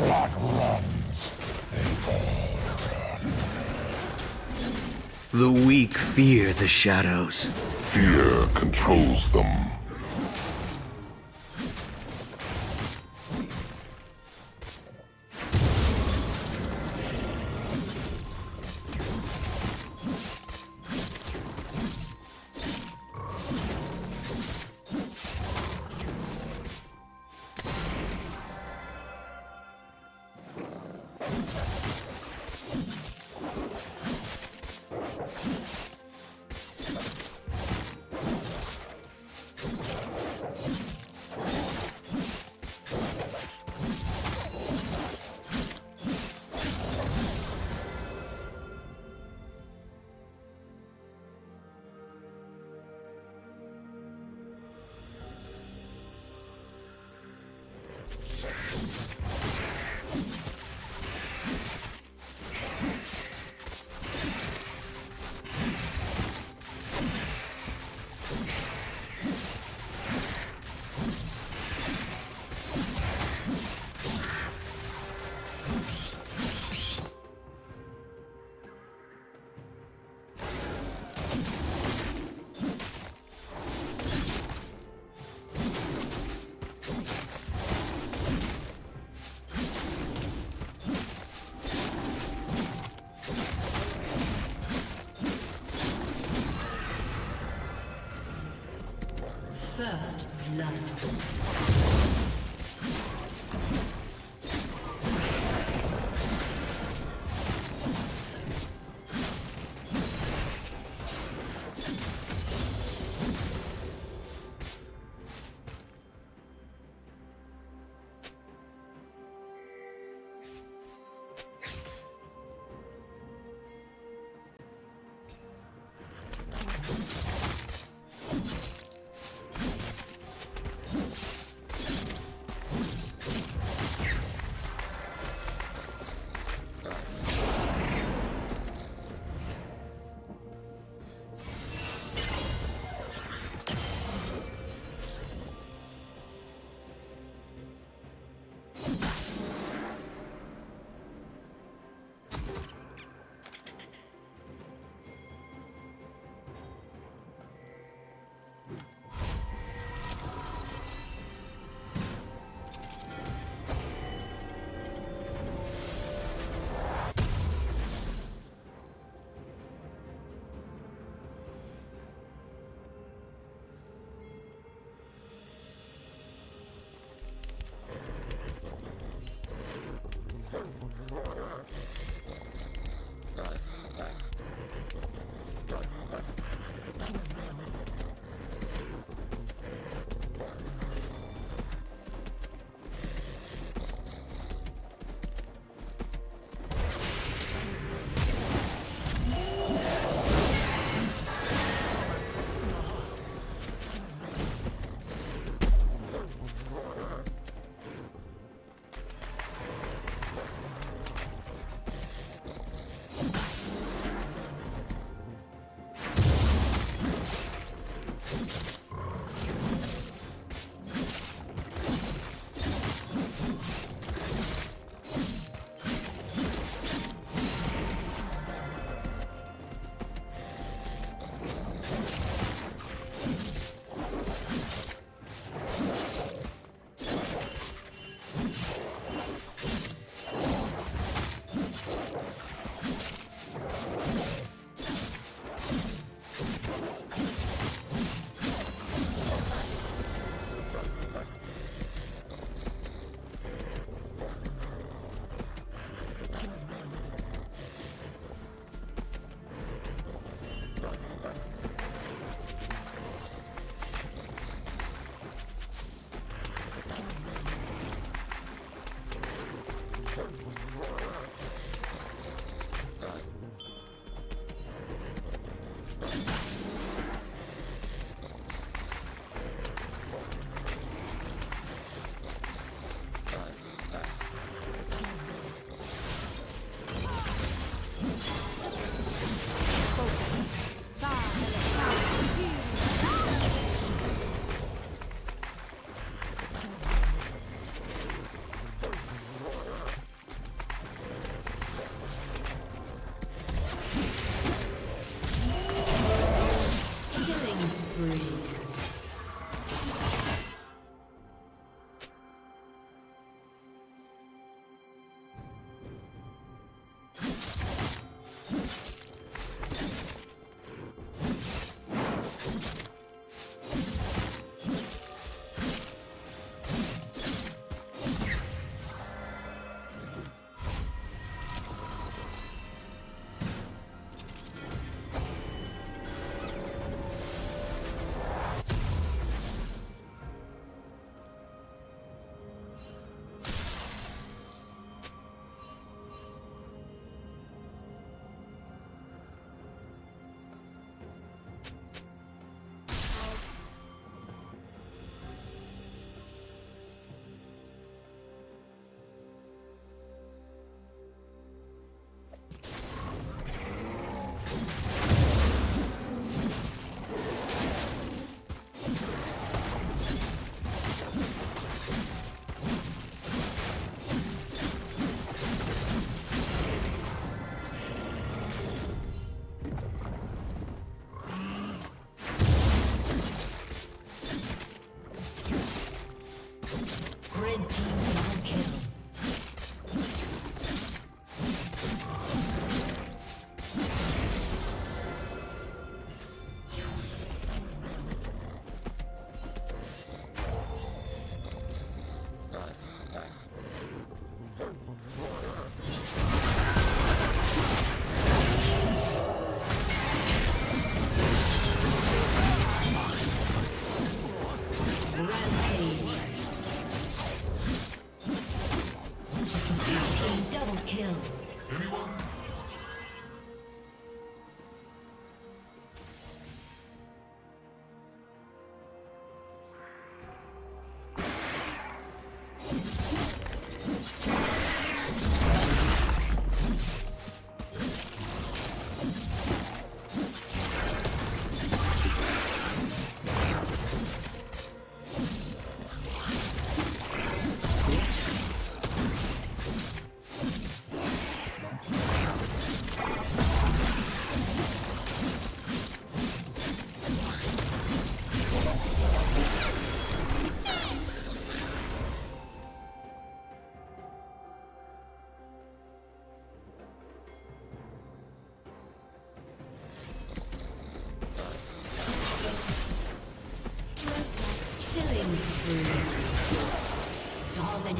blood runs. The weak fear the shadows. Fear controls them. First blood.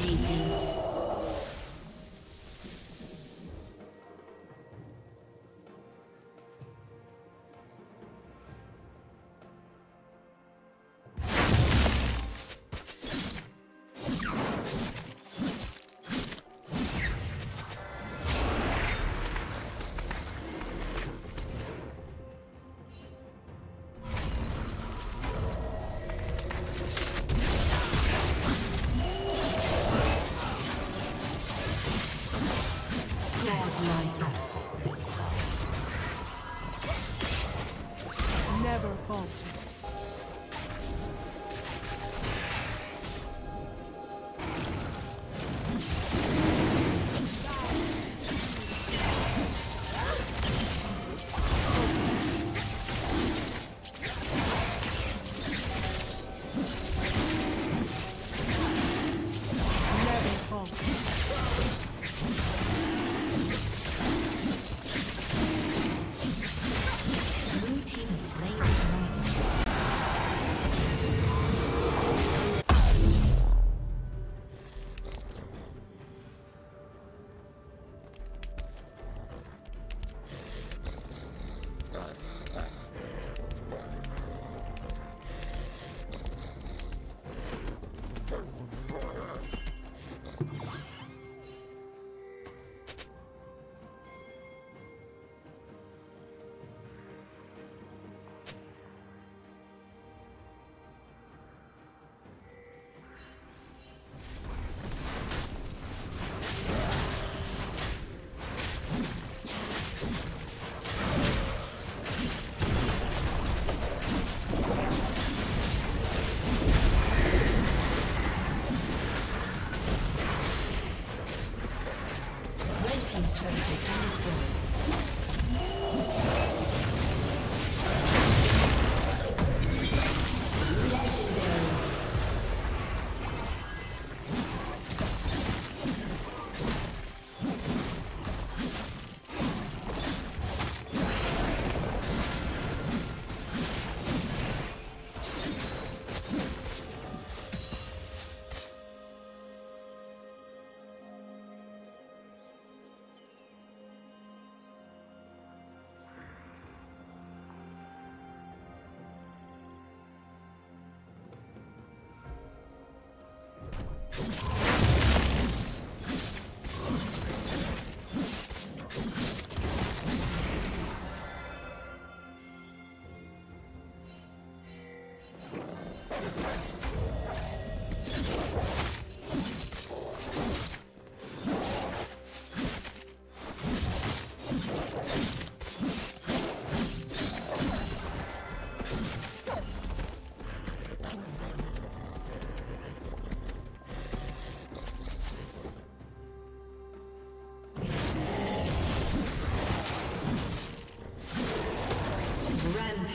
Dominating.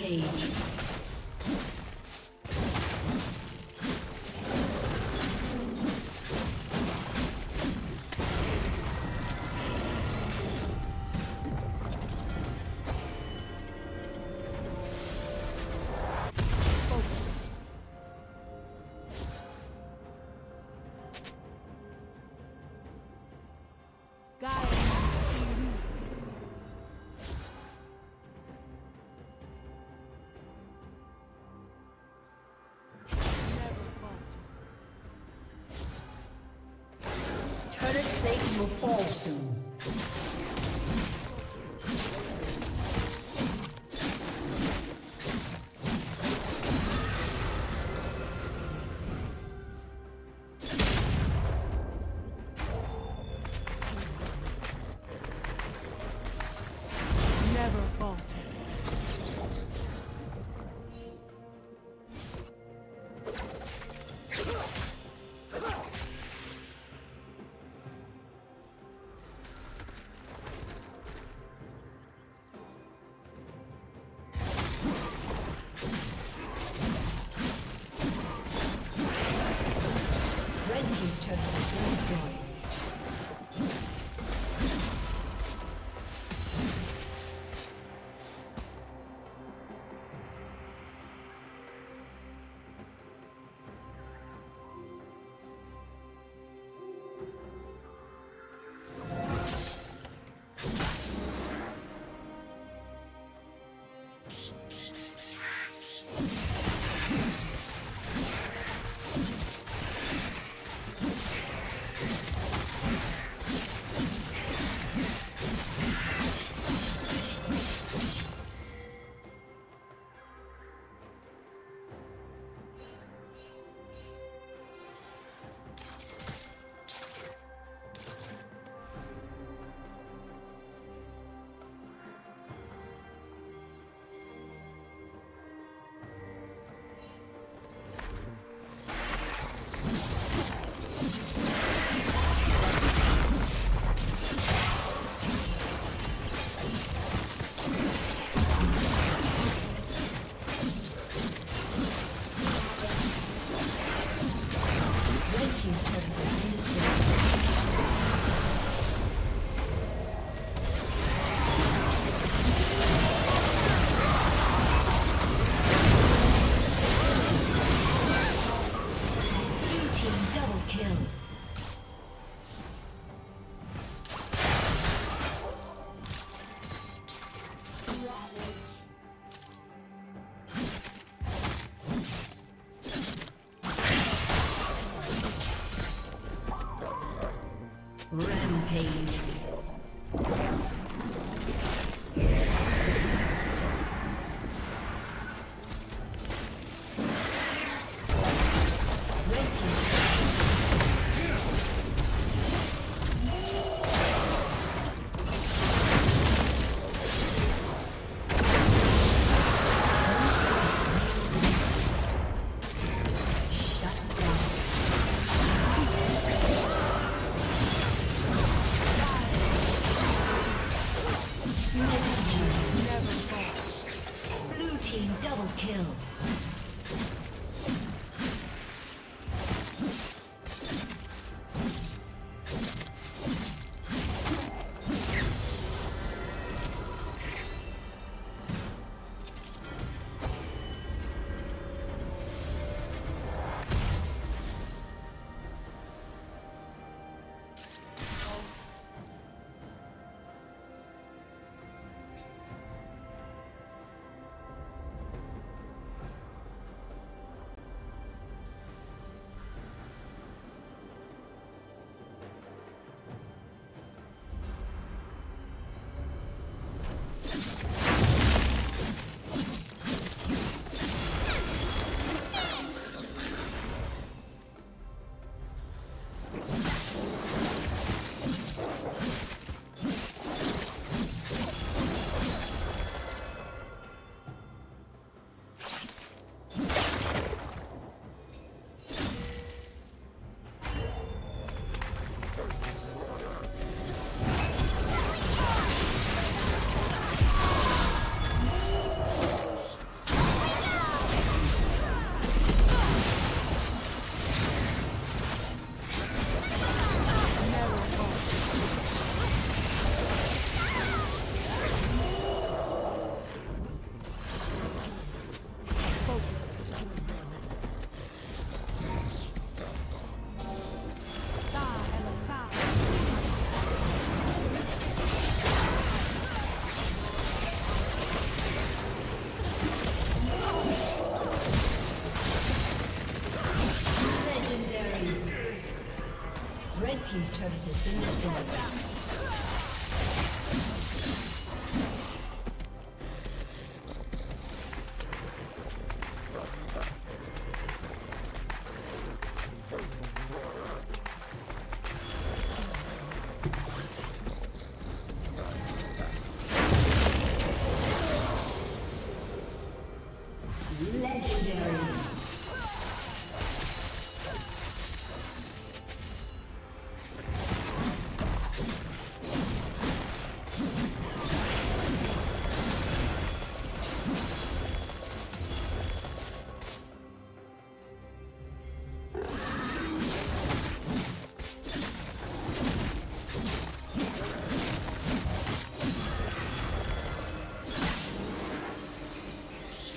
rampage. Will fall soon. you Rampage.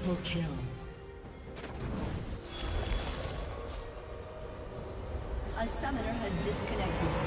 triple kill. A summoner has disconnected.